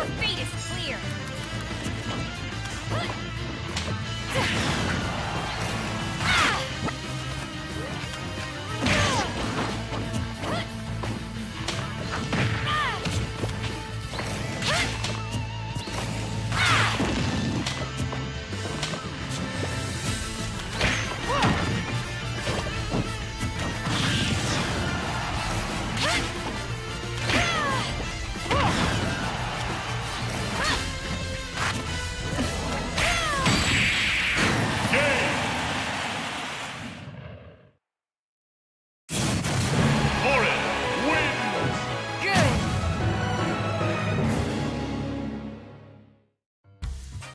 Your fate is clear!